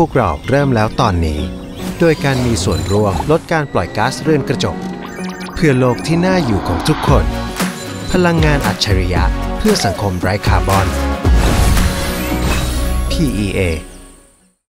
พวกเราเริ่มแล้วตอนนี้ โดยการมีส่วนร่วมลดการปล่อยก๊าซเรือนกระจก เพื่อโลกที่น่าอยู่ของทุกคน พลังงานอัจฉริยะเพื่อสังคมไร้คาร์บอน PEA